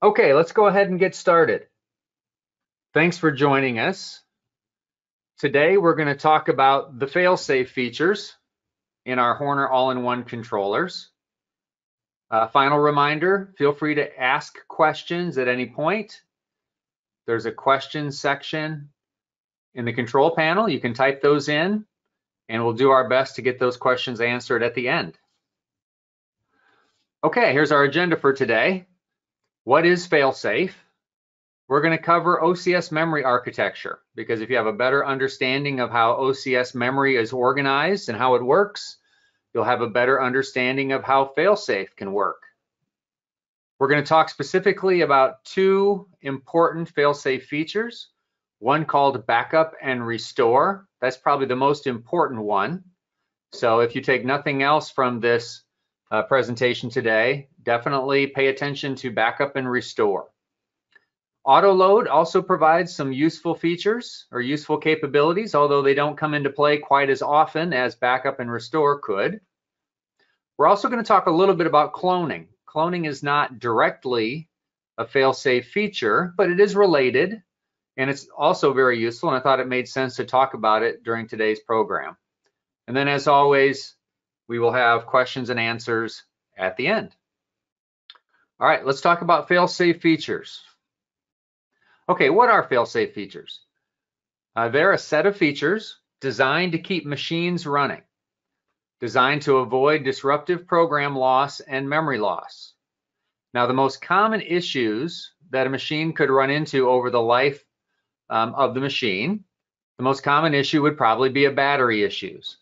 Okay, let's go ahead and get started. Thanks for joining us. Today we're going to talk about the fail-safe features in our Horner all-in-one controllers. Uh, final reminder, feel free to ask questions at any point. There's a question section in the control panel. You can type those in and we'll do our best to get those questions answered at the end. Okay, here's our agenda for today. What is fail-safe? We're going to cover OCS memory architecture because if you have a better understanding of how OCS memory is organized and how it works, you'll have a better understanding of how fail-safe can work. We're going to talk specifically about two important fail-safe features, one called backup and restore. That's probably the most important one. So if you take nothing else from this uh, presentation today, definitely pay attention to backup and restore. Auto load also provides some useful features or useful capabilities, although they don't come into play quite as often as backup and restore could. We're also going to talk a little bit about cloning. Cloning is not directly a fail-safe feature, but it is related and it's also very useful. And I thought it made sense to talk about it during today's program. And then as always, we will have questions and answers at the end. All right, let's talk about fail-safe features. Okay, what are fail-safe features? Uh, they're a set of features designed to keep machines running, designed to avoid disruptive program loss and memory loss. Now, the most common issues that a machine could run into over the life um, of the machine. The most common issue would probably be a battery issues.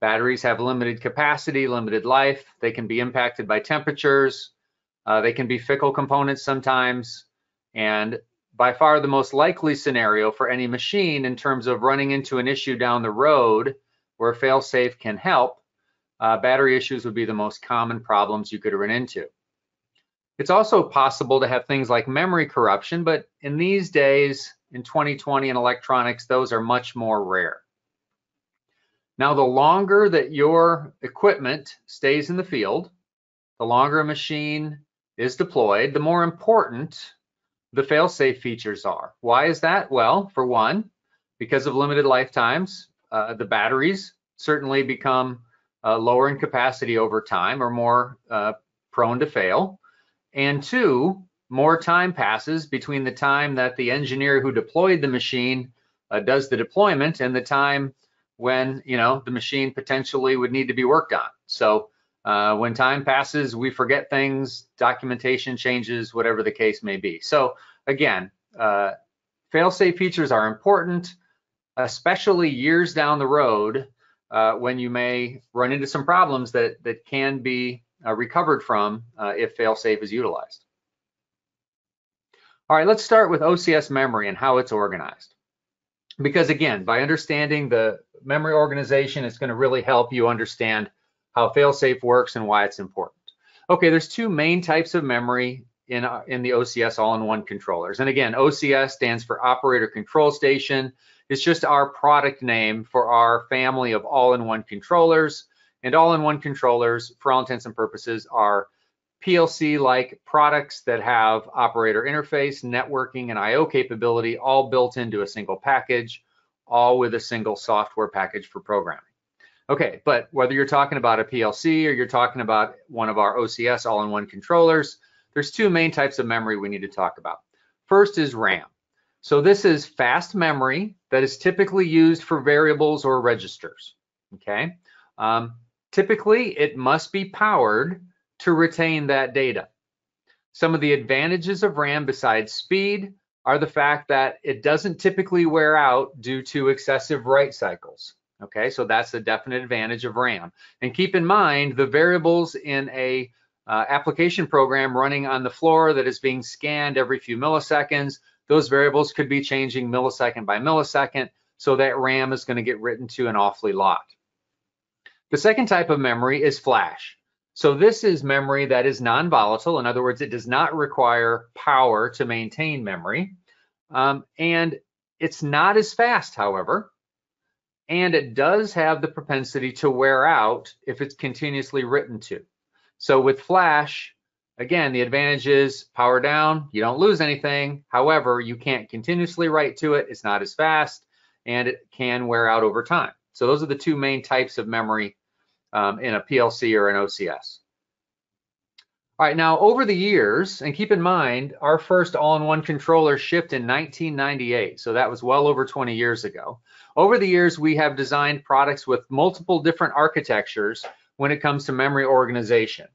Batteries have limited capacity, limited life. They can be impacted by temperatures. Uh, they can be fickle components sometimes. And by far the most likely scenario for any machine in terms of running into an issue down the road where fail-safe can help, uh, battery issues would be the most common problems you could run into. It's also possible to have things like memory corruption, but in these days, in 2020 in electronics, those are much more rare. Now, the longer that your equipment stays in the field, the longer a machine is deployed, the more important the fail-safe features are. Why is that? Well, for one, because of limited lifetimes, uh, the batteries certainly become uh, lower in capacity over time or more uh, prone to fail. And two, more time passes between the time that the engineer who deployed the machine uh, does the deployment and the time when you know the machine potentially would need to be worked on. So uh, when time passes, we forget things, documentation changes, whatever the case may be. So again, uh, fail-safe features are important, especially years down the road uh, when you may run into some problems that that can be uh, recovered from uh, if fail-safe is utilized. All right, let's start with OCS memory and how it's organized. Because again, by understanding the memory organization, it's gonna really help you understand how failsafe works and why it's important. Okay, there's two main types of memory in, uh, in the OCS all-in-one controllers. And again, OCS stands for Operator Control Station. It's just our product name for our family of all-in-one controllers. And all-in-one controllers, for all intents and purposes, are PLC-like products that have operator interface, networking, and I/O capability all built into a single package, all with a single software package for programming. Okay, but whether you're talking about a PLC or you're talking about one of our OCS all-in-one controllers, there's two main types of memory we need to talk about. First is RAM. So this is fast memory that is typically used for variables or registers, okay? Um, typically, it must be powered to retain that data. Some of the advantages of RAM besides speed are the fact that it doesn't typically wear out due to excessive write cycles. Okay, so that's the definite advantage of RAM. And keep in mind the variables in a uh, application program running on the floor that is being scanned every few milliseconds, those variables could be changing millisecond by millisecond, so that RAM is going to get written to an awfully lot. The second type of memory is flash. So this is memory that is non-volatile. In other words, it does not require power to maintain memory. Um, and it's not as fast, however, and it does have the propensity to wear out if it's continuously written to. So with flash, Again, the advantage is power down, you don't lose anything. However, you can't continuously write to it, it's not as fast, and it can wear out over time. So those are the two main types of memory um, in a PLC or an OCS. All right, now over the years, and keep in mind, our first all-in-one controller shipped in 1998, so that was well over 20 years ago. Over the years, we have designed products with multiple different architectures when it comes to memory organization.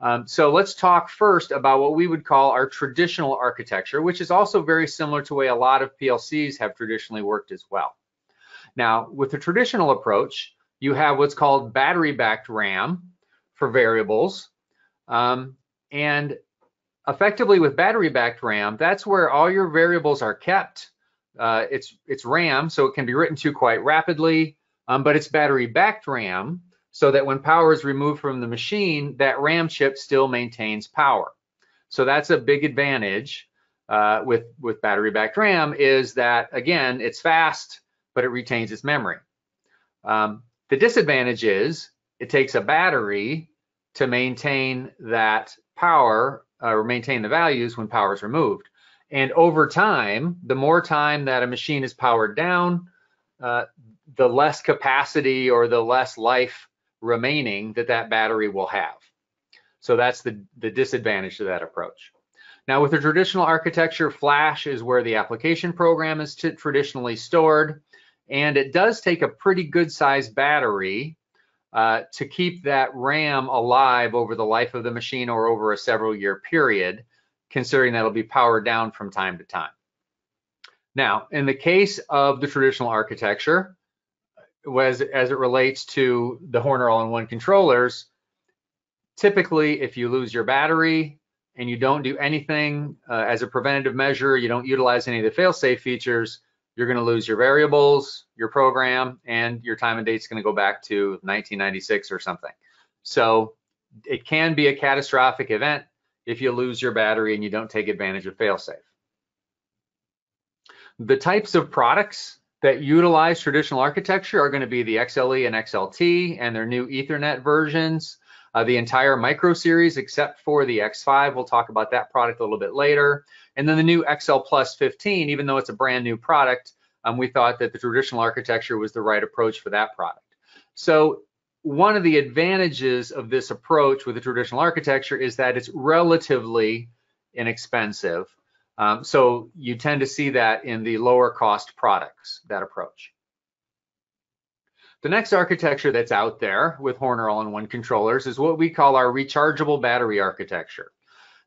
Um, so let's talk first about what we would call our traditional architecture, which is also very similar to the way a lot of PLCs have traditionally worked as well. Now, with the traditional approach, you have what's called battery-backed RAM for variables, um, and effectively with battery backed RAM, that's where all your variables are kept. Uh, it's, it's RAM, so it can be written to quite rapidly, um, but it's battery backed RAM so that when power is removed from the machine, that RAM chip still maintains power. So that's a big advantage uh, with, with battery backed RAM is that, again, it's fast, but it retains its memory. Um, the disadvantage is it takes a battery to maintain that power uh, or maintain the values when power is removed. And over time, the more time that a machine is powered down, uh, the less capacity or the less life remaining that that battery will have. So that's the, the disadvantage to that approach. Now with the traditional architecture, flash is where the application program is traditionally stored. And it does take a pretty good sized battery uh, to keep that RAM alive over the life of the machine or over a several year period, considering that'll be powered down from time to time. Now, in the case of the traditional architecture, as, as it relates to the Horner all-in-one controllers, typically if you lose your battery and you don't do anything uh, as a preventative measure, you don't utilize any of the fail-safe features, you're going to lose your variables, your program, and your time and date is going to go back to 1996 or something. So it can be a catastrophic event if you lose your battery and you don't take advantage of failsafe. The types of products that utilize traditional architecture are going to be the XLE and XLT and their new Ethernet versions. Uh, the entire micro series except for the X5. We'll talk about that product a little bit later. And then the new XL Plus 15, even though it's a brand new product, um, we thought that the traditional architecture was the right approach for that product. So one of the advantages of this approach with the traditional architecture is that it's relatively inexpensive. Um, so you tend to see that in the lower cost products, that approach. The next architecture that's out there with Horner all-in-one controllers is what we call our rechargeable battery architecture.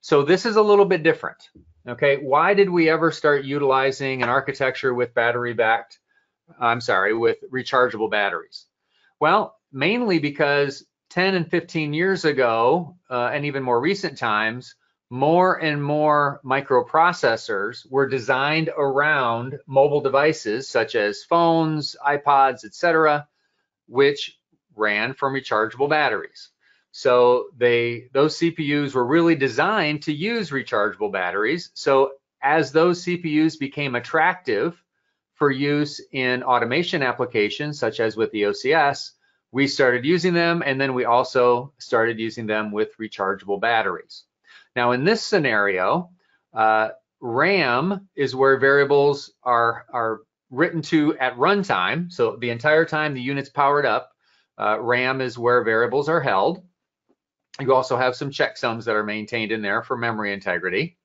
So this is a little bit different. Okay, why did we ever start utilizing an architecture with battery backed, I'm sorry, with rechargeable batteries? Well, mainly because 10 and 15 years ago, uh, and even more recent times, more and more microprocessors were designed around mobile devices such as phones, iPods, etc which ran from rechargeable batteries. So they those CPUs were really designed to use rechargeable batteries. So as those CPUs became attractive for use in automation applications, such as with the OCS, we started using them, and then we also started using them with rechargeable batteries. Now, in this scenario, uh, RAM is where variables are, are written to at runtime. So the entire time the unit's powered up, uh, RAM is where variables are held. You also have some checksums that are maintained in there for memory integrity.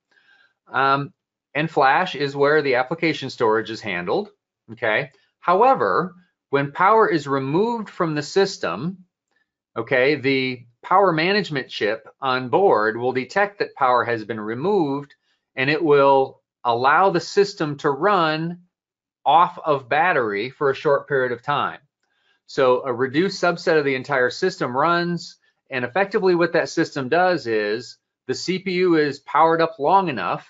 Um, and flash is where the application storage is handled, okay? However, when power is removed from the system, okay, the power management chip on board will detect that power has been removed and it will allow the system to run off of battery for a short period of time. So a reduced subset of the entire system runs, and effectively what that system does is the CPU is powered up long enough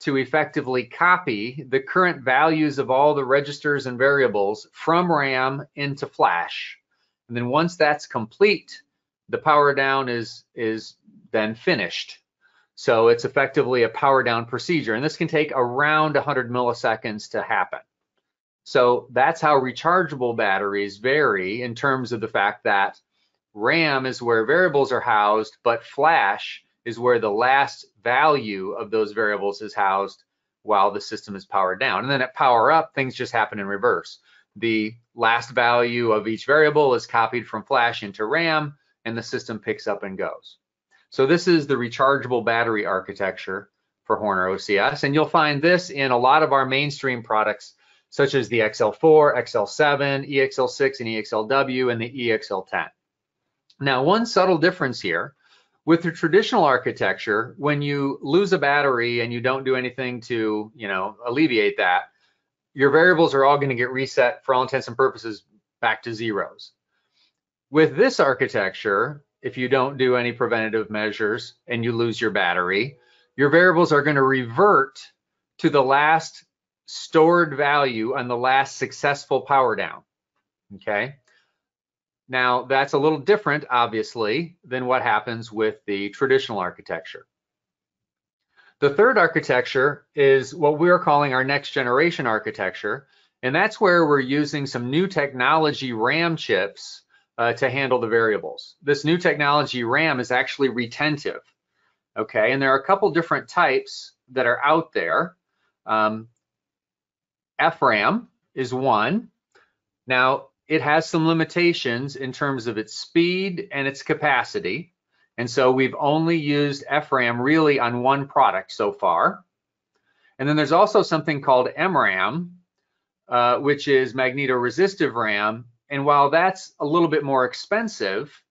to effectively copy the current values of all the registers and variables from RAM into flash. And then once that's complete, the power down is, is then finished. So it's effectively a power down procedure. And this can take around 100 milliseconds to happen. So that's how rechargeable batteries vary in terms of the fact that RAM is where variables are housed, but flash is where the last value of those variables is housed while the system is powered down. And then at power up, things just happen in reverse. The last value of each variable is copied from flash into RAM and the system picks up and goes. So this is the rechargeable battery architecture for Horner OCS. And you'll find this in a lot of our mainstream products, such as the XL4, XL7, EXL6, and EXLW, and the EXL10. Now, one subtle difference here, with the traditional architecture, when you lose a battery and you don't do anything to, you know, alleviate that, your variables are all going to get reset for all intents and purposes back to zeros. With this architecture, if you don't do any preventative measures and you lose your battery, your variables are going to revert to the last stored value on the last successful power down. Okay. Now that's a little different, obviously, than what happens with the traditional architecture. The third architecture is what we're calling our next generation architecture. And that's where we're using some new technology RAM chips uh, to handle the variables. This new technology RAM is actually retentive. Okay, and there are a couple different types that are out there. Um, FRAM is one. Now, it has some limitations in terms of its speed and its capacity. And so we've only used FRAM really on one product so far. And then there's also something called MRAM, uh, which is magnetoresistive RAM. And while that's a little bit more expensive,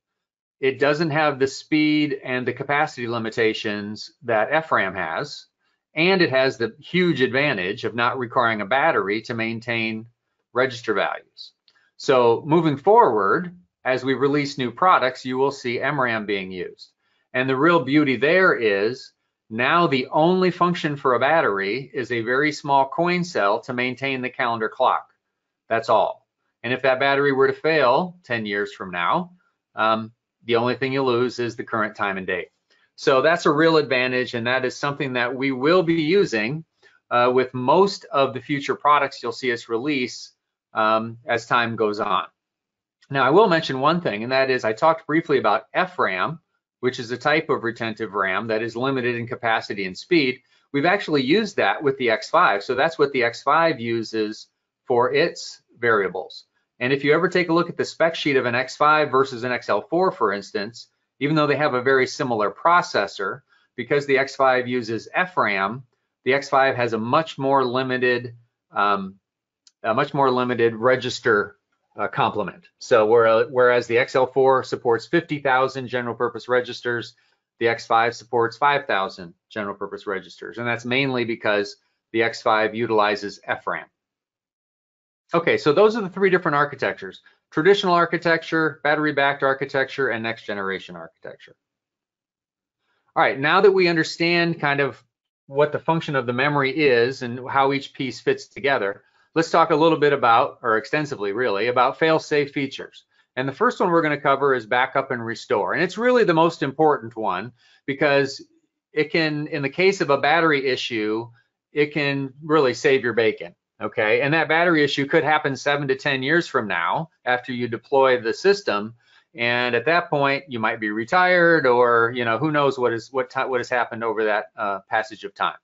it doesn't have the speed and the capacity limitations that FRAM has. And it has the huge advantage of not requiring a battery to maintain register values. So moving forward, as we release new products, you will see MRAM being used. And the real beauty there is now the only function for a battery is a very small coin cell to maintain the calendar clock. That's all. And if that battery were to fail 10 years from now, um, the only thing you lose is the current time and date. So that's a real advantage, and that is something that we will be using uh, with most of the future products you'll see us release um, as time goes on. Now, I will mention one thing, and that is I talked briefly about FRAM, which is a type of retentive RAM that is limited in capacity and speed. We've actually used that with the X5. So that's what the X5 uses for its variables. And if you ever take a look at the spec sheet of an X5 versus an XL4, for instance, even though they have a very similar processor, because the X5 uses FRAM, the X5 has a much more limited, um, a much more limited register uh, complement. So whereas the XL4 supports 50,000 general purpose registers, the X5 supports 5,000 general purpose registers. And that's mainly because the X5 utilizes FRAM. Okay, so those are the three different architectures. Traditional architecture, battery-backed architecture, and next generation architecture. All right, now that we understand kind of what the function of the memory is and how each piece fits together, let's talk a little bit about, or extensively really, about fail-safe features. And the first one we're going to cover is backup and restore. And it's really the most important one because it can, in the case of a battery issue, it can really save your bacon okay? And that battery issue could happen seven to 10 years from now after you deploy the system. And at that point, you might be retired or, you know, who knows what is what, what has happened over that uh, passage of time.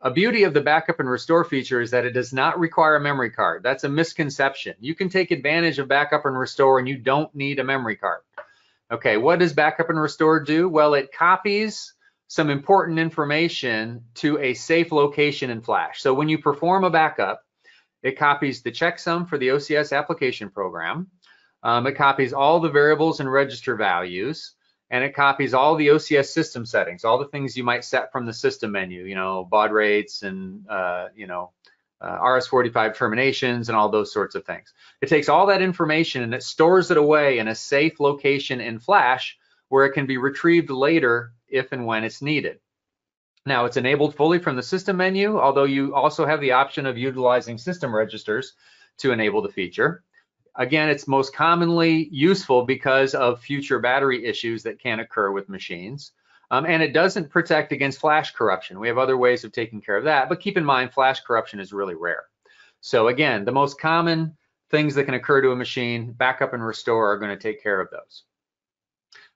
A beauty of the backup and restore feature is that it does not require a memory card. That's a misconception. You can take advantage of backup and restore and you don't need a memory card. Okay, what does backup and restore do? Well, it copies some important information to a safe location in Flash. So when you perform a backup, it copies the checksum for the OCS application program. Um, it copies all the variables and register values, and it copies all the OCS system settings, all the things you might set from the system menu, you know, baud rates and, uh, you know, uh, RS-45 terminations and all those sorts of things. It takes all that information and it stores it away in a safe location in Flash where it can be retrieved later if and when it's needed. Now it's enabled fully from the system menu, although you also have the option of utilizing system registers to enable the feature. Again, it's most commonly useful because of future battery issues that can occur with machines. Um, and it doesn't protect against flash corruption. We have other ways of taking care of that, but keep in mind flash corruption is really rare. So again, the most common things that can occur to a machine, backup and restore are going to take care of those.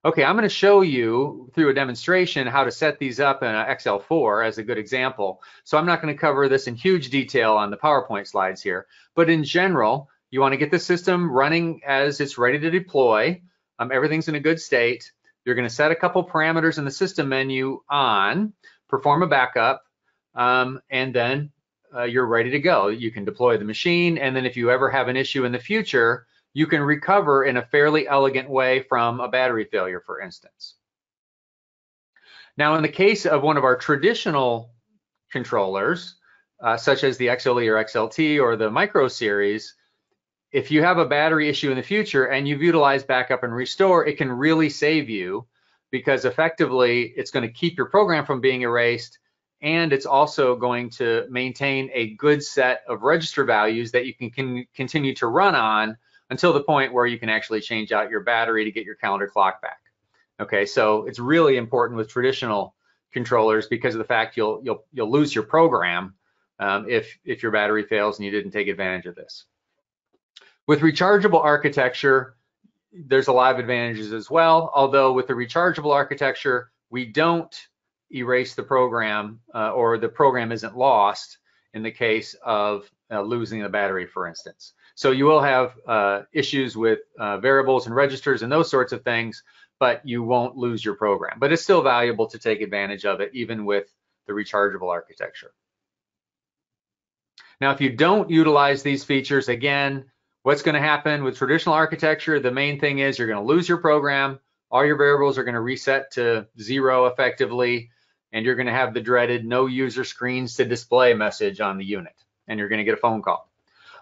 Okay, I'm going to show you through a demonstration how to set these up in an XL4 as a good example. So I'm not going to cover this in huge detail on the PowerPoint slides here, but in general, you want to get the system running as it's ready to deploy. Um, everything's in a good state. You're going to set a couple parameters in the system menu on, perform a backup, um, and then uh, you're ready to go. You can deploy the machine, and then if you ever have an issue in the future, you can recover in a fairly elegant way from a battery failure, for instance. Now, in the case of one of our traditional controllers, uh, such as the XLE or XLT or the Micro series, if you have a battery issue in the future and you've utilized backup and restore, it can really save you because effectively it's going to keep your program from being erased and it's also going to maintain a good set of register values that you can, can continue to run on until the point where you can actually change out your battery to get your calendar clock back. Okay, so it's really important with traditional controllers because of the fact you'll you'll you'll lose your program um, if if your battery fails and you didn't take advantage of this. With rechargeable architecture, there's a lot of advantages as well. Although with the rechargeable architecture, we don't erase the program uh, or the program isn't lost in the case of uh, losing the battery, for instance. So you will have uh, issues with uh, variables and registers and those sorts of things, but you won't lose your program. But it's still valuable to take advantage of it, even with the rechargeable architecture. Now, if you don't utilize these features, again, what's going to happen with traditional architecture, the main thing is you're going to lose your program, all your variables are going to reset to zero effectively, and you're going to have the dreaded no user screens to display message on the unit, and you're going to get a phone call.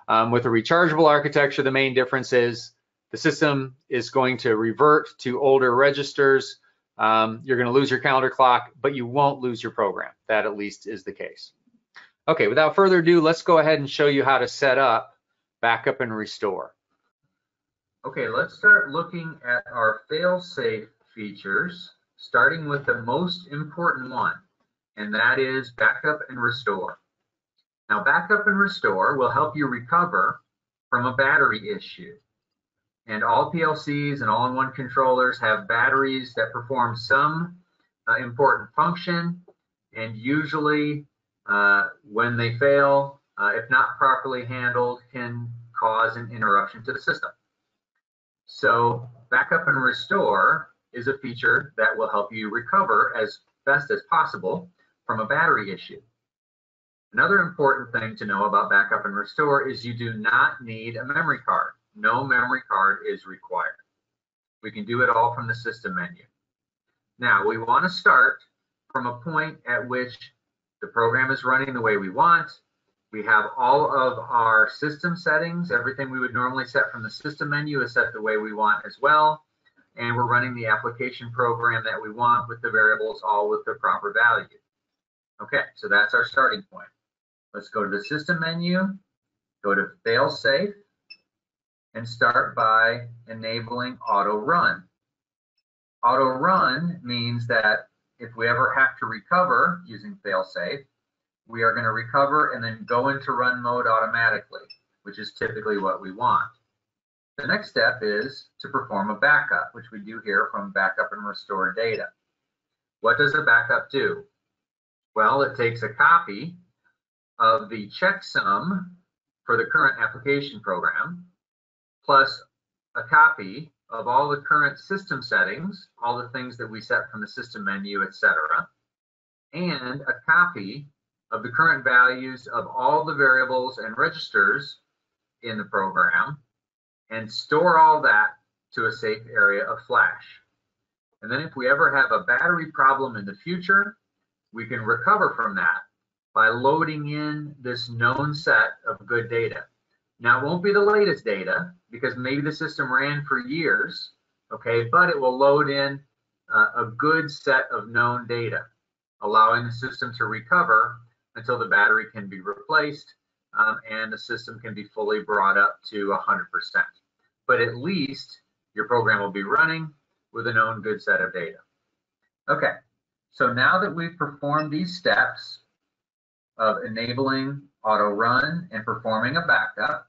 Um, with a rechargeable architecture, the main difference is the system is going to revert to older registers. Um, you're going to lose your calendar clock, but you won't lose your program. That at least is the case. Okay, without further ado, let's go ahead and show you how to set up backup and restore. Okay, let's start looking at our fail-safe features, starting with the most important one, and that is backup and restore. Now, backup and restore will help you recover from a battery issue. And all PLCs and all-in-one controllers have batteries that perform some uh, important function. And usually, uh, when they fail, uh, if not properly handled, can cause an interruption to the system. So backup and restore is a feature that will help you recover as best as possible from a battery issue. Another important thing to know about backup and restore is you do not need a memory card. No memory card is required. We can do it all from the system menu. Now, we want to start from a point at which the program is running the way we want. We have all of our system settings. Everything we would normally set from the system menu is set the way we want as well. And we're running the application program that we want with the variables all with their proper value. Okay, so that's our starting point. Let's go to the system menu, go to fail safe, and start by enabling auto run. Auto run means that if we ever have to recover using fail safe, we are going to recover and then go into run mode automatically, which is typically what we want. The next step is to perform a backup, which we do here from backup and restore data. What does a backup do? Well, it takes a copy of the checksum for the current application program, plus a copy of all the current system settings, all the things that we set from the system menu, etc., and a copy of the current values of all the variables and registers in the program, and store all that to a safe area of flash. And then if we ever have a battery problem in the future, we can recover from that by loading in this known set of good data. Now, it won't be the latest data because maybe the system ran for years, okay, but it will load in uh, a good set of known data, allowing the system to recover until the battery can be replaced um, and the system can be fully brought up to 100%. But at least your program will be running with a known good set of data. Okay, so now that we've performed these steps, of enabling auto run and performing a backup.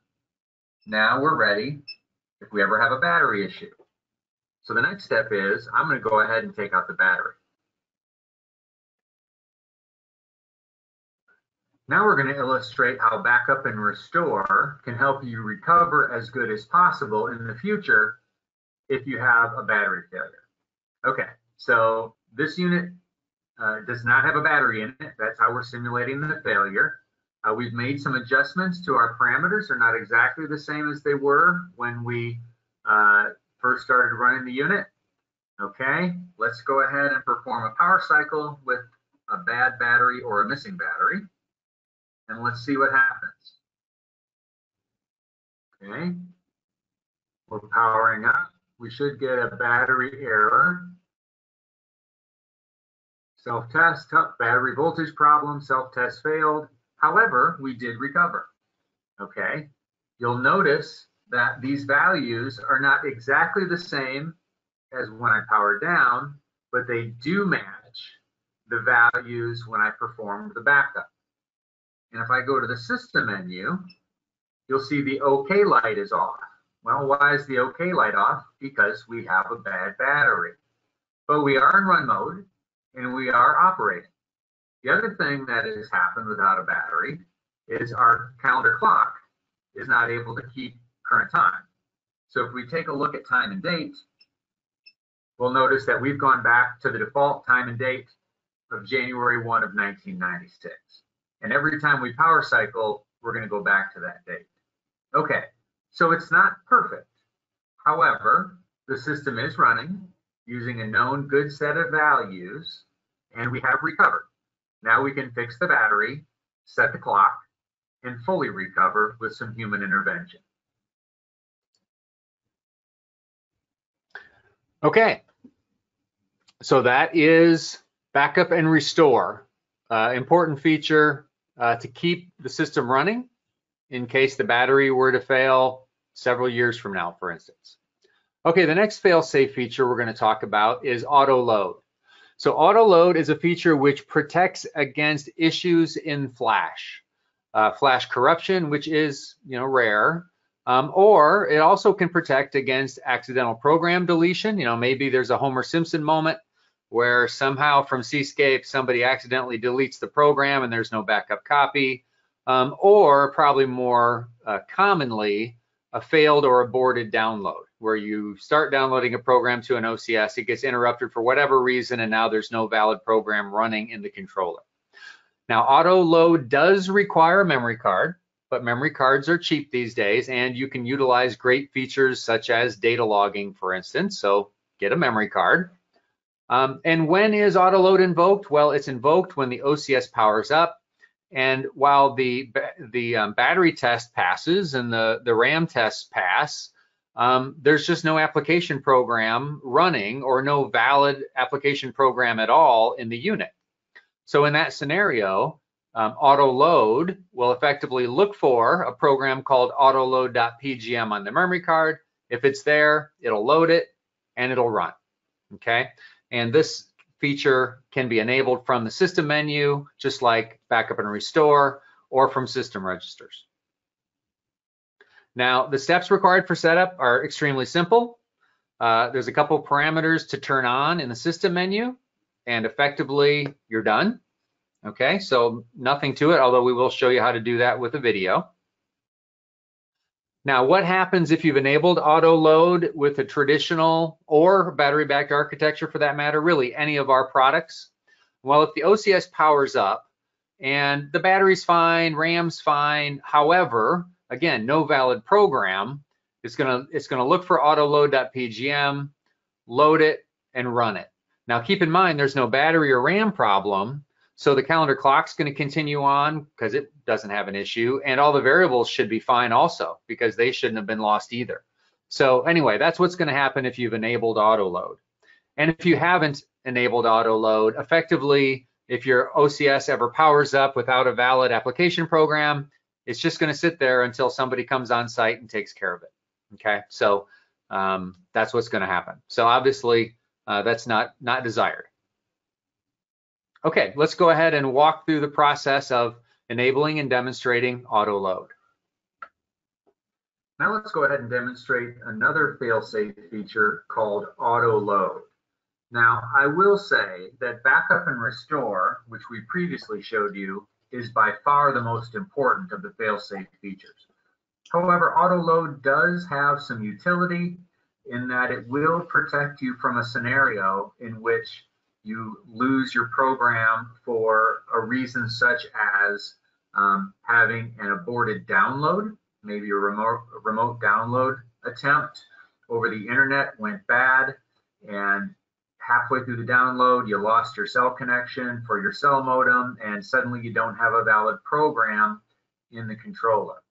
Now we're ready if we ever have a battery issue. So the next step is I'm going to go ahead and take out the battery. Now we're going to illustrate how backup and restore can help you recover as good as possible in the future if you have a battery failure. Okay, so this unit uh, does not have a battery in it. That's how we're simulating the failure. Uh, we've made some adjustments to our parameters. They're not exactly the same as they were when we uh, first started running the unit. Okay, let's go ahead and perform a power cycle with a bad battery or a missing battery. And let's see what happens. Okay, we're powering up. We should get a battery error. Self-test, battery voltage problem, self-test failed. However, we did recover. Okay, you'll notice that these values are not exactly the same as when I power down, but they do match the values when I perform the backup. And if I go to the system menu, you'll see the OK light is off. Well, why is the OK light off? Because we have a bad battery. But we are in run mode and we are operating. The other thing that has happened without a battery is our calendar clock is not able to keep current time. So if we take a look at time and date, we'll notice that we've gone back to the default time and date of January 1 of 1996. And every time we power cycle, we're going to go back to that date. Okay, so it's not perfect. However, the system is running using a known good set of values, and we have recovered. Now we can fix the battery, set the clock, and fully recover with some human intervention. Okay, so that is backup and restore. Uh, important feature uh, to keep the system running in case the battery were to fail several years from now, for instance. Okay, the next fail-safe feature we're going to talk about is auto load. So auto load is a feature which protects against issues in Flash. Uh, flash corruption, which is you know rare, um, or it also can protect against accidental program deletion. You know, maybe there's a Homer Simpson moment where somehow from Cscape somebody accidentally deletes the program and there's no backup copy, um, or probably more uh, commonly, a failed or aborted download where you start downloading a program to an OCS, it gets interrupted for whatever reason, and now there's no valid program running in the controller. Now, auto load does require a memory card, but memory cards are cheap these days, and you can utilize great features such as data logging, for instance. So get a memory card. Um, and when is auto load invoked? Well, it's invoked when the OCS powers up. And while the, the um, battery test passes and the, the RAM tests pass, um, there's just no application program running or no valid application program at all in the unit. So in that scenario, um, autoload will effectively look for a program called autoload.pgm on the memory card. If it's there, it'll load it and it'll run, okay? And this feature can be enabled from the system menu, just like backup and restore, or from system registers. Now, the steps required for setup are extremely simple. Uh, there's a couple parameters to turn on in the system menu, and effectively, you're done. Okay, so nothing to it, although we will show you how to do that with a video. Now, what happens if you've enabled auto load with a traditional or battery backed architecture for that matter, really any of our products? Well, if the OCS powers up and the battery's fine, RAM's fine, however, again, no valid program, it's gonna it's gonna look for autoload.pgm, load it, and run it. Now keep in mind there's no battery or RAM problem, so the calendar clock's gonna continue on because it doesn't have an issue, and all the variables should be fine also because they shouldn't have been lost either. So anyway, that's what's gonna happen if you've enabled auto load. And if you haven't enabled auto load, effectively, if your OCS ever powers up without a valid application program, it's just going to sit there until somebody comes on site and takes care of it. Okay, so um, that's what's going to happen. So obviously, uh, that's not not desired. Okay, let's go ahead and walk through the process of enabling and demonstrating auto load. Now let's go ahead and demonstrate another fail-safe feature called auto load. Now I will say that backup and restore, which we previously showed you, is by far the most important of the fail-safe features. However, auto load does have some utility in that it will protect you from a scenario in which you lose your program for a reason such as um, having an aborted download, maybe a remote, a remote download attempt over the internet went bad and halfway through the download you lost your cell connection for your cell modem and suddenly you don't have a valid program in the controller.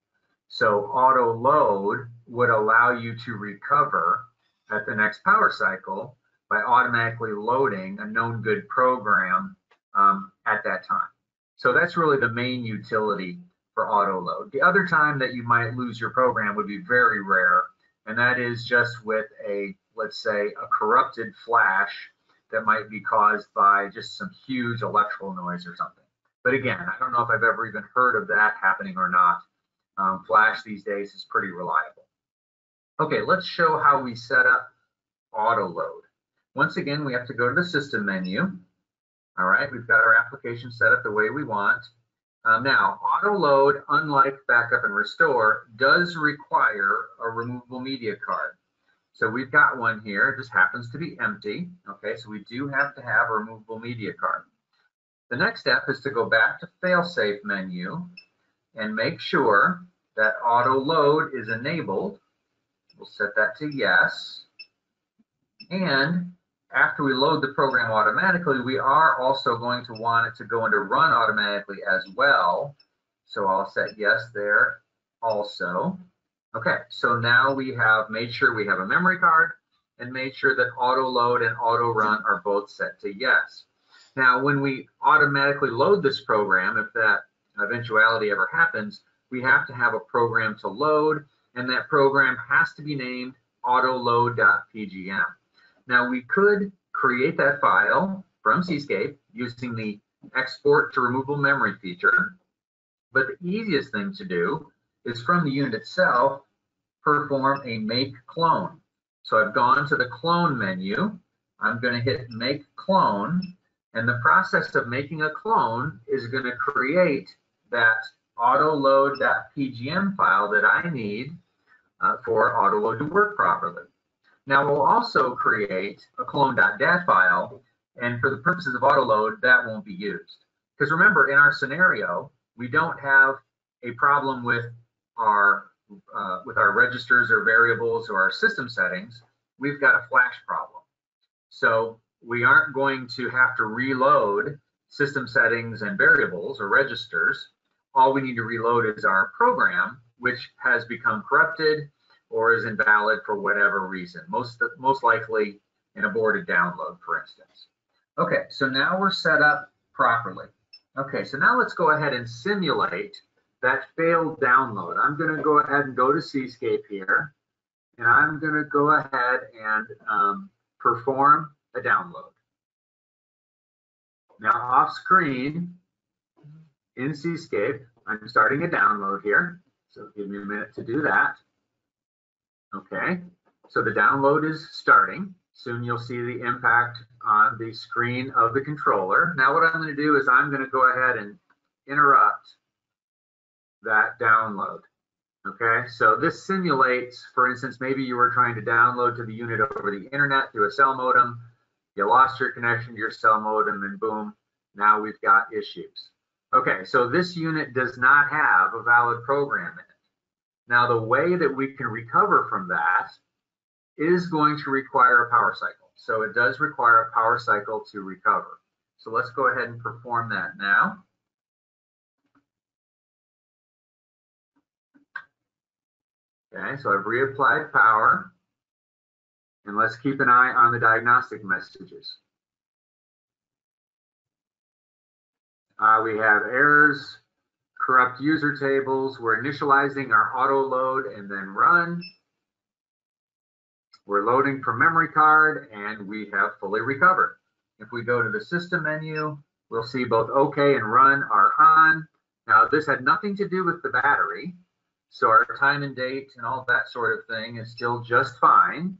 So auto load would allow you to recover at the next power cycle by automatically loading a known good program um, at that time. So that's really the main utility for auto load. The other time that you might lose your program would be very rare, and that is just with a, let's say, a corrupted flash that might be caused by just some huge electrical noise or something. But again, I don't know if I've ever even heard of that happening or not. Um, flash these days is pretty reliable. Okay, let's show how we set up auto load. Once again, we have to go to the system menu. All right, we've got our application set up the way we want. Um, now, auto load, unlike backup and restore, does require a removable media card. So we've got one here, it just happens to be empty. Okay, so we do have to have a removable media card. The next step is to go back to failsafe menu and make sure that auto load is enabled. We'll set that to yes. And after we load the program automatically, we are also going to want it to go into run automatically as well. So I'll set yes there also. Okay, so now we have made sure we have a memory card and made sure that auto load and auto run are both set to yes. Now, when we automatically load this program, if that eventuality ever happens, we have to have a program to load, and that program has to be named autoload.pgm. Now we could create that file from Cscape using the export to removable memory feature, but the easiest thing to do is from the unit itself, perform a make clone. So I've gone to the clone menu, I'm gonna hit make clone, and the process of making a clone is gonna create that autoload.pgm file that I need uh, for autoload to work properly. Now we'll also create a clone.dat file, and for the purposes of autoload, that won't be used. Because remember, in our scenario, we don't have a problem with our uh, with our registers or variables or our system settings. We've got a flash problem. So we aren't going to have to reload system settings and variables or registers. All we need to reload is our program, which has become corrupted or is invalid for whatever reason, most, most likely an aborted download, for instance. Okay, so now we're set up properly. Okay, so now let's go ahead and simulate that failed download. I'm going to go ahead and go to Cscape here, and I'm going to go ahead and um, perform a download. Now off screen in Cscape, I'm starting a download here. So give me a minute to do that. Okay, so the download is starting. Soon you'll see the impact on the screen of the controller. Now what I'm going to do is I'm going to go ahead and interrupt that download. Okay, so this simulates, for instance, maybe you were trying to download to the unit over the internet through a cell modem. You lost your connection to your cell modem and boom, now we've got issues. Okay, so this unit does not have a valid program in it. Now, the way that we can recover from that is going to require a power cycle. So it does require a power cycle to recover. So let's go ahead and perform that now. Okay, so I've reapplied power. And let's keep an eye on the diagnostic messages. Uh, we have errors corrupt user tables. We're initializing our auto load and then run. We're loading from memory card and we have fully recovered. If we go to the system menu, we'll see both OK and run are on. Now this had nothing to do with the battery. So our time and date and all that sort of thing is still just fine.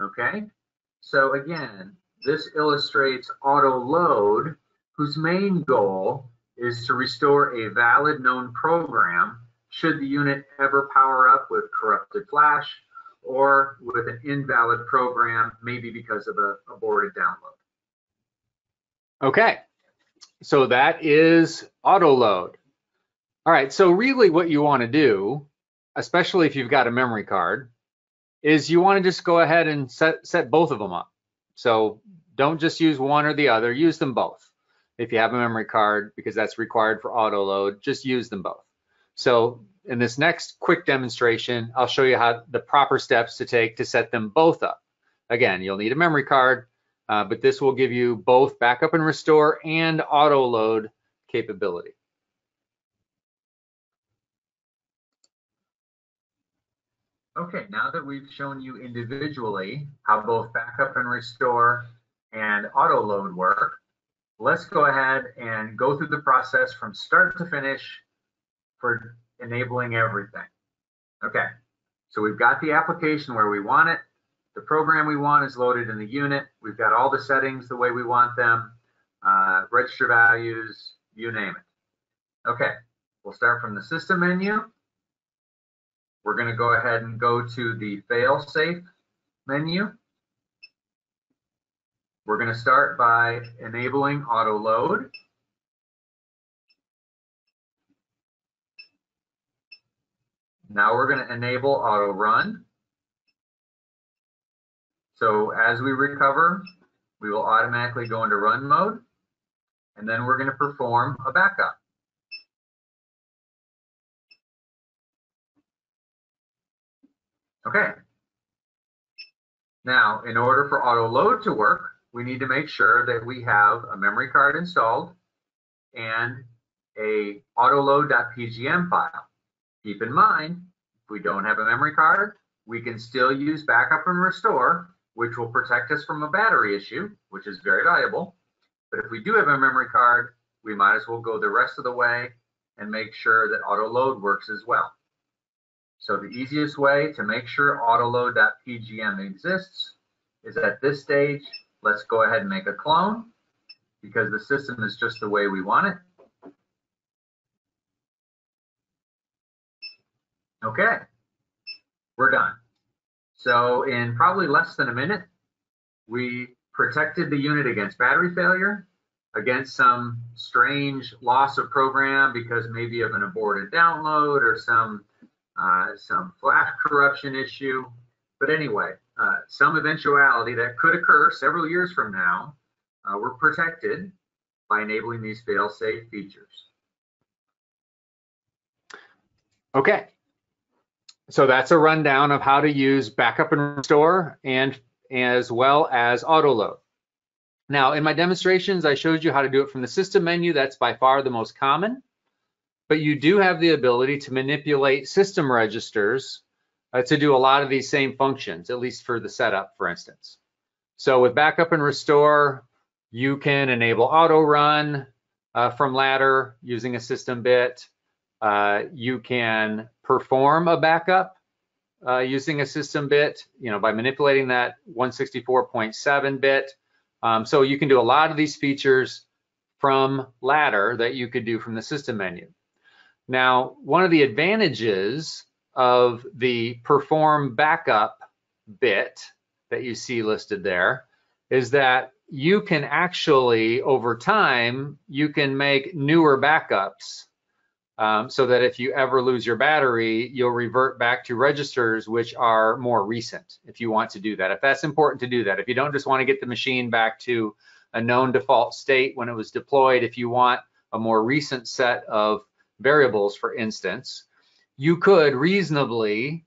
Okay. So again, this illustrates auto load, whose main goal is to restore a valid known program should the unit ever power up with corrupted flash or with an invalid program, maybe because of a aborted download. Okay, so that is auto load. All right, so really what you want to do, especially if you've got a memory card, is you want to just go ahead and set, set both of them up. So don't just use one or the other, use them both. If you have a memory card, because that's required for auto load, just use them both. So in this next quick demonstration, I'll show you how the proper steps to take to set them both up. Again, you'll need a memory card, uh, but this will give you both backup and restore and auto load capability. Okay, now that we've shown you individually how both backup and restore and auto load work, let's go ahead and go through the process from start to finish for enabling everything. Okay, so we've got the application where we want it. The program we want is loaded in the unit. We've got all the settings the way we want them, uh, register values, you name it. Okay, we'll start from the system menu. We're going to go ahead and go to the fail-safe menu. We're going to start by enabling auto load. Now we're going to enable auto run. So as we recover, we will automatically go into run mode, and then we're going to perform a backup. Okay. Now, in order for auto load to work, we need to make sure that we have a memory card installed and a autoload.pgm file. Keep in mind, if we don't have a memory card, we can still use backup and restore, which will protect us from a battery issue, which is very valuable. But if we do have a memory card, we might as well go the rest of the way and make sure that auto load works as well. So the easiest way to make sure autoload.pgm exists is at this stage, let's go ahead and make a clone because the system is just the way we want it. Okay, we're done. So in probably less than a minute, we protected the unit against battery failure, against some strange loss of program because maybe of an aborted download or some uh, some flash corruption issue. But anyway, uh, some eventuality that could occur several years from now, uh, we're protected by enabling these fail-safe features. Okay, so that's a rundown of how to use backup and restore and as well as auto load. Now, in my demonstrations, I showed you how to do it from the system menu. That's by far the most common but you do have the ability to manipulate system registers uh, to do a lot of these same functions, at least for the setup, for instance. So with backup and restore, you can enable auto run uh, from ladder using a system bit. Uh, you can perform a backup uh, using a system bit, you know, by manipulating that 164.7 bit. Um, so you can do a lot of these features from ladder that you could do from the system menu. Now, one of the advantages of the perform backup bit that you see listed there is that you can actually, over time, you can make newer backups um, so that if you ever lose your battery, you'll revert back to registers which are more recent if you want to do that. If that's important to do that, if you don't just want to get the machine back to a known default state when it was deployed, if you want a more recent set of variables, for instance, you could reasonably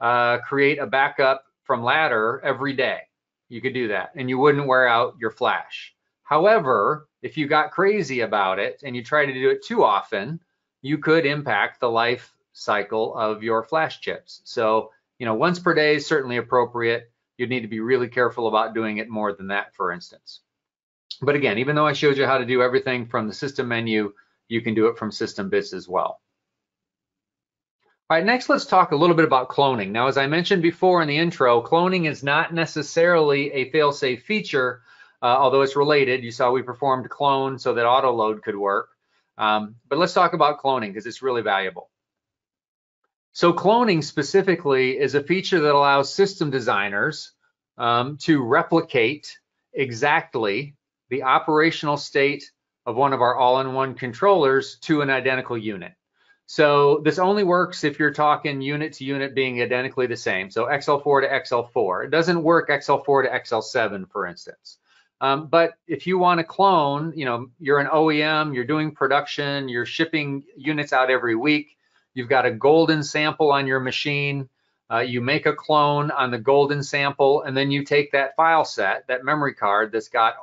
uh, create a backup from ladder every day. You could do that and you wouldn't wear out your flash. However, if you got crazy about it and you try to do it too often, you could impact the life cycle of your flash chips. So, you know, once per day is certainly appropriate. You'd need to be really careful about doing it more than that, for instance. But again, even though I showed you how to do everything from the system menu, you can do it from system bits as well. All right, next let's talk a little bit about cloning. Now, as I mentioned before in the intro, cloning is not necessarily a fail-safe feature, uh, although it's related. You saw we performed clone so that auto load could work. Um, but let's talk about cloning because it's really valuable. So cloning specifically is a feature that allows system designers um, to replicate exactly the operational state of one of our all-in-one controllers to an identical unit. So this only works if you're talking unit to unit being identically the same. So XL4 to XL4. It doesn't work XL4 to XL7, for instance. Um, but if you want to clone, you know, you're an OEM, you're doing production, you're shipping units out every week, you've got a golden sample on your machine, uh, you make a clone on the golden sample, and then you take that file set, that memory card that's got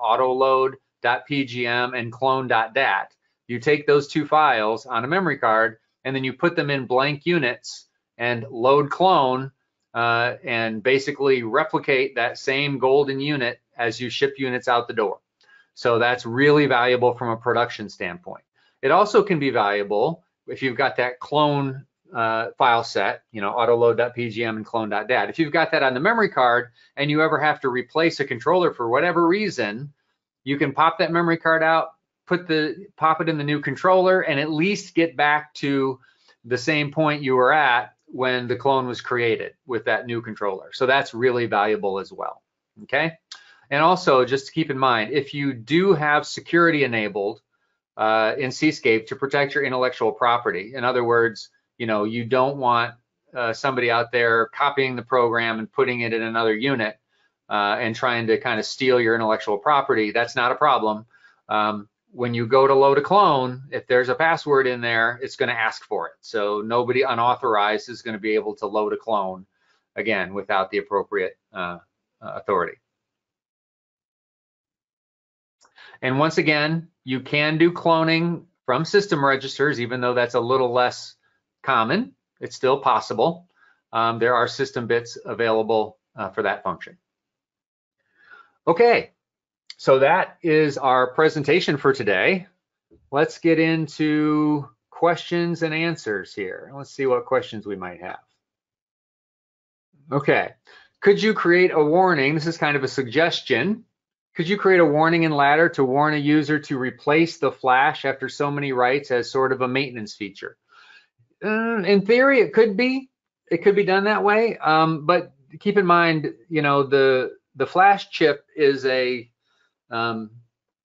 autoload.pgm and clone.dat. You take those two files on a memory card, and then you put them in blank units and load clone uh, and basically replicate that same golden unit as you ship units out the door. So that's really valuable from a production standpoint. It also can be valuable if you've got that clone uh, file set, you know, autoload.pgm and clone.dat. If you've got that on the memory card and you ever have to replace a controller for whatever reason, you can pop that memory card out, put the pop it in the new controller and at least get back to the same point you were at when the clone was created with that new controller. So that's really valuable as well. Okay. And also just to keep in mind, if you do have security enabled uh, in Cscape to protect your intellectual property, in other words, you know, you don't want uh, somebody out there copying the program and putting it in another unit uh, and trying to kind of steal your intellectual property, that's not a problem. Um, when you go to load a clone, if there's a password in there, it's going to ask for it. So nobody unauthorized is going to be able to load a clone again without the appropriate uh, uh, authority. And once again, you can do cloning from system registers, even though that's a little less common. It's still possible. Um, there are system bits available uh, for that function. Okay, so that is our presentation for today. Let's get into questions and answers here. Let's see what questions we might have. Okay, could you create a warning? This is kind of a suggestion. Could you create a warning in Ladder to warn a user to replace the flash after so many writes as sort of a maintenance feature? Uh, in theory, it could be. It could be done that way. Um, but keep in mind, you know, the the flash chip is a um,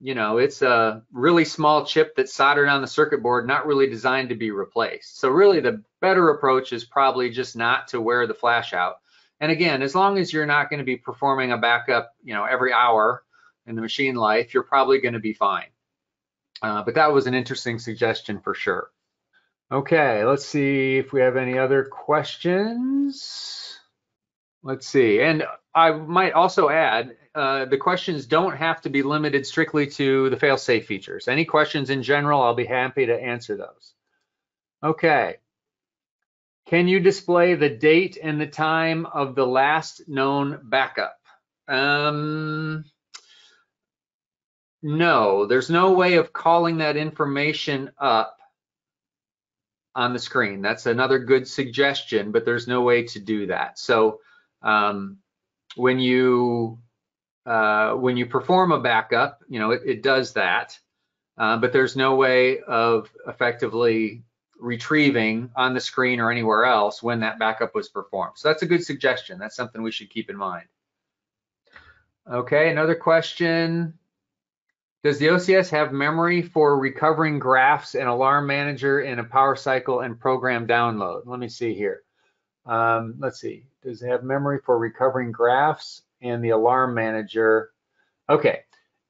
you know, it's a really small chip that's soldered on the circuit board, not really designed to be replaced. So really the better approach is probably just not to wear the flash out. And again, as long as you're not going to be performing a backup, you know, every hour in the machine life, you're probably going to be fine. Uh, but that was an interesting suggestion for sure. Okay, let's see if we have any other questions. Let's see. And I might also add, uh, the questions don't have to be limited strictly to the fail-safe features. Any questions in general, I'll be happy to answer those. Okay. Can you display the date and the time of the last known backup? Um, no, there's no way of calling that information up on the screen. That's another good suggestion, but there's no way to do that. So um, when you uh, when you perform a backup, you know, it, it does that, uh, but there's no way of effectively retrieving on the screen or anywhere else when that backup was performed. So that's a good suggestion. That's something we should keep in mind. Okay, another question. Does the OCS have memory for recovering graphs and alarm manager in a power cycle and program download? Let me see here. Um, let's see. Does it have memory for recovering graphs and the alarm manager? Okay,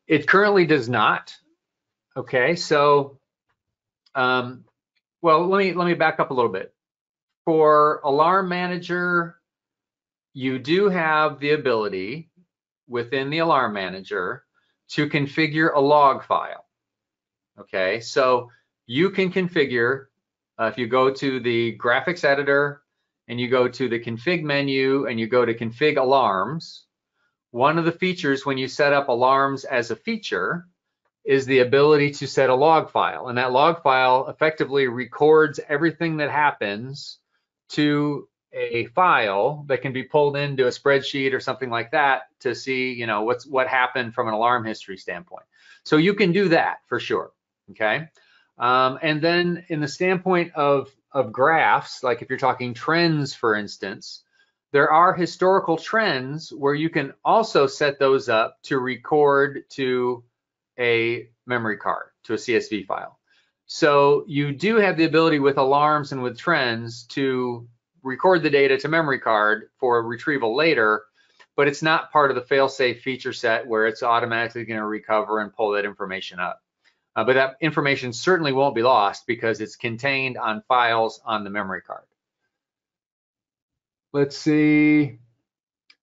it currently does not. Okay, so, um, well, let me let me back up a little bit. For alarm manager, you do have the ability within the alarm manager to configure a log file. Okay, so you can configure, uh, if you go to the graphics editor and you go to the config menu and you go to config alarms, one of the features when you set up alarms as a feature is the ability to set a log file. And that log file effectively records everything that happens to a file that can be pulled into a spreadsheet or something like that to see, you know, what's what happened from an alarm history standpoint. So you can do that for sure. Okay. Um, and then in the standpoint of of graphs, like if you're talking trends, for instance, there are historical trends where you can also set those up to record to a memory card, to a CSV file. So you do have the ability with alarms and with trends to record the data to memory card for retrieval later, but it's not part of the fail-safe feature set where it's automatically going to recover and pull that information up. Uh, but that information certainly won't be lost because it's contained on files on the memory card. Let's see.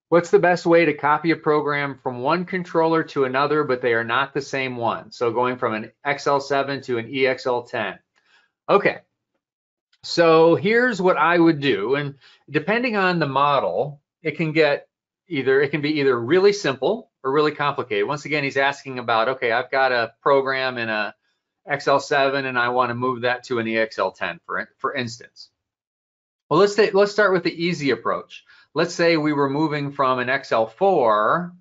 What's the best way to copy a program from one controller to another, but they are not the same one? So going from an XL7 to an EXL10. Okay, so here's what I would do. And depending on the model, it can get either, it can be either really simple or really complicated. Once again, he's asking about, okay, I've got a program in a XL7 and I want to move that to an EXL10 for, for instance. Well, let's, say, let's start with the easy approach. Let's say we were moving from an XL4,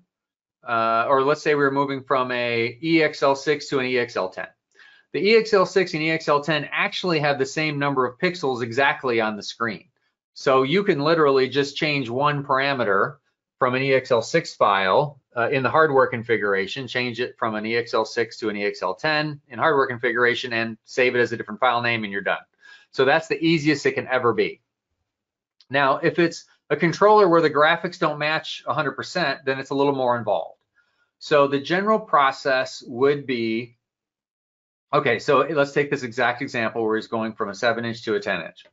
uh, or let's say we were moving from a EXL6 to an EXL10. The EXL6 and EXL10 actually have the same number of pixels exactly on the screen. So you can literally just change one parameter from an EXL6 file uh, in the hardware configuration, change it from an EXL6 to an EXL10 in hardware configuration and save it as a different file name and you're done. So that's the easiest it can ever be. Now, if it's a controller where the graphics don't match 100%, then it's a little more involved. So the general process would be, okay, so let's take this exact example where he's going from a 7 inch to a 10 inch.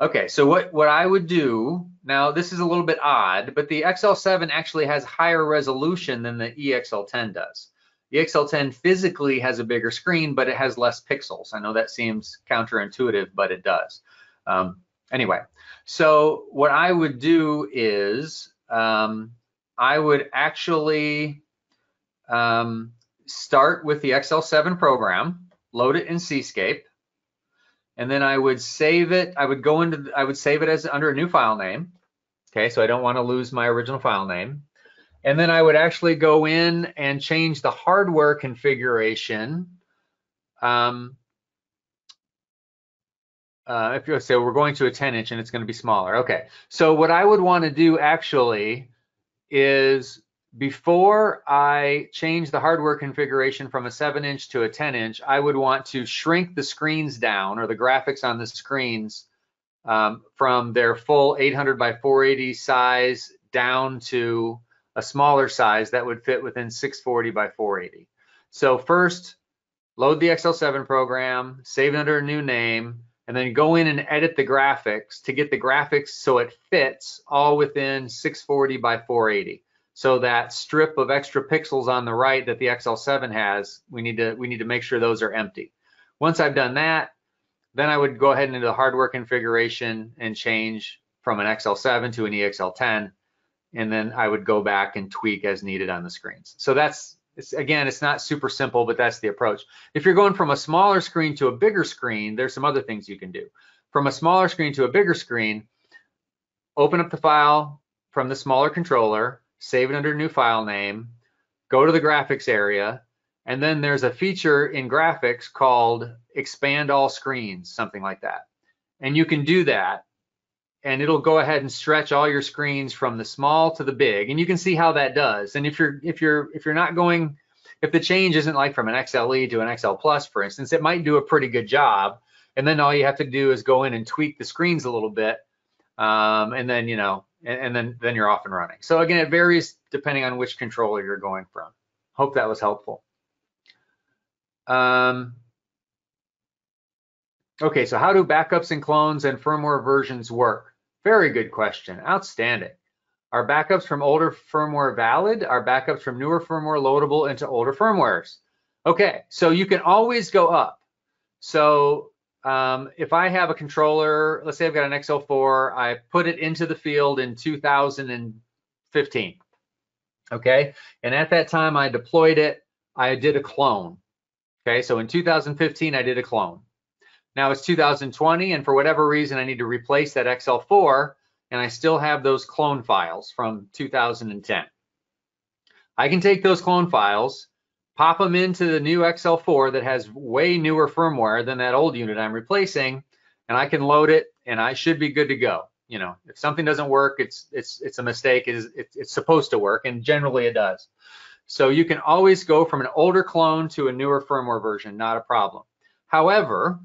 Okay, so what, what I would do, now this is a little bit odd, but the XL7 actually has higher resolution than the EXL10 does. The XL10 physically has a bigger screen, but it has less pixels. I know that seems counterintuitive, but it does. Um, anyway, so what I would do is um, I would actually um, start with the XL7 program, load it in Cscape, and then I would save it. I would go into, I would save it as under a new file name. Okay, so I don't want to lose my original file name. And then I would actually go in and change the hardware configuration. Um, uh, if you say we're going to a 10 inch and it's going to be smaller. Okay, so what I would want to do actually is before I change the hardware configuration from a 7 inch to a 10 inch, I would want to shrink the screens down or the graphics on the screens um, from their full 800 by 480 size down to a smaller size that would fit within 640 by 480. So first, load the XL7 program, save it under a new name, and then go in and edit the graphics to get the graphics so it fits all within 640 by 480. So that strip of extra pixels on the right that the XL7 has, we need to we need to make sure those are empty. Once I've done that, then I would go ahead and into the hardware configuration and change from an XL7 to an EXL10, and then I would go back and tweak as needed on the screens. So that's it's, again, it's not super simple, but that's the approach. If you're going from a smaller screen to a bigger screen, there's some other things you can do. From a smaller screen to a bigger screen, open up the file from the smaller controller, save it under a new file name, go to the graphics area, and then there's a feature in graphics called expand all screens, something like that. And you can do that and it'll go ahead and stretch all your screens from the small to the big. And you can see how that does. And if you're if you're if you're not going if the change isn't like from an XLE to an XL Plus, for instance, it might do a pretty good job. And then all you have to do is go in and tweak the screens a little bit. Um, and then, you know, and, and then then you're off and running. So again, it varies depending on which controller you're going from. Hope that was helpful. Um, okay, so how do backups and clones and firmware versions work? Very good question. Outstanding. Are backups from older firmware valid? Are backups from newer firmware loadable into older firmwares? Okay, so you can always go up. So um, if I have a controller, let's say I've got an XL4, I put it into the field in 2015. Okay, and at that time I deployed it, I did a clone. Okay, so in 2015 I did a clone. Now it's 2020, and for whatever reason, I need to replace that XL4, and I still have those clone files from 2010. I can take those clone files, pop them into the new XL4 that has way newer firmware than that old unit I'm replacing, and I can load it, and I should be good to go. You know, if something doesn't work, it's it's it's a mistake. It's, it's supposed to work, and generally it does. So you can always go from an older clone to a newer firmware version, not a problem. However,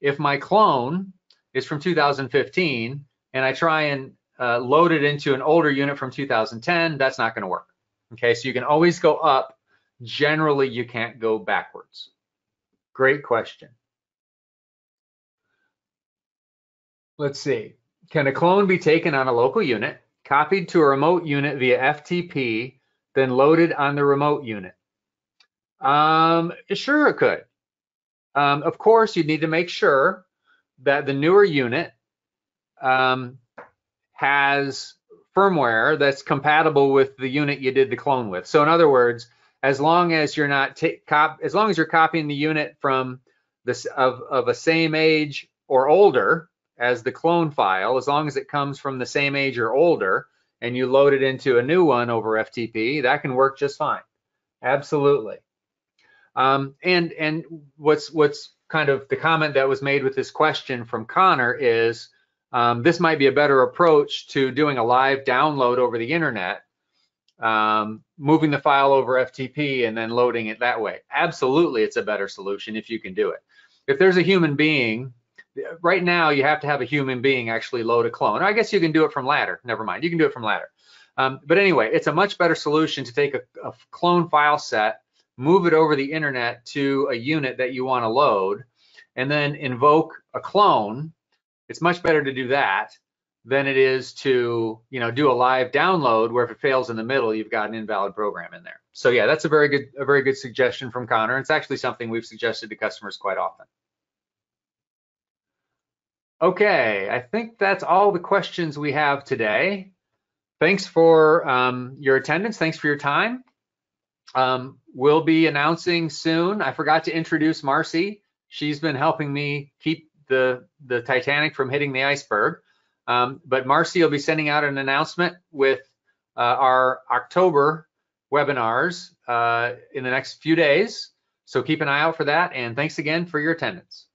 if my clone is from 2015 and I try and uh, load it into an older unit from 2010, that's not going to work. Okay, so you can always go up. Generally, you can't go backwards. Great question. Let's see. Can a clone be taken on a local unit, copied to a remote unit via FTP, then loaded on the remote unit? Um, sure, it could. Um, of course, you need to make sure that the newer unit um, has firmware that's compatible with the unit you did the clone with. So in other words, as long as you're not cop as long as you're copying the unit from this of, of a same age or older as the clone file, as long as it comes from the same age or older, and you load it into a new one over FTP, that can work just fine. Absolutely. Um, and and what's what's kind of the comment that was made with this question from Connor is um, this might be a better approach to doing a live download over the internet, um, moving the file over FTP and then loading it that way. Absolutely, it's a better solution if you can do it. If there's a human being, right now you have to have a human being actually load a clone. I guess you can do it from Ladder. Never mind, you can do it from Ladder. Um, but anyway, it's a much better solution to take a, a clone file set move it over the internet to a unit that you want to load, and then invoke a clone. It's much better to do that than it is to you know do a live download where if it fails in the middle, you've got an invalid program in there. So yeah, that's a very good a very good suggestion from Connor. It's actually something we've suggested to customers quite often. Okay, I think that's all the questions we have today. Thanks for um, your attendance. Thanks for your time. Um, we'll be announcing soon. I forgot to introduce Marcy. She's been helping me keep the, the Titanic from hitting the iceberg. Um, but Marcy will be sending out an announcement with uh, our October webinars uh, in the next few days. So keep an eye out for that. And thanks again for your attendance.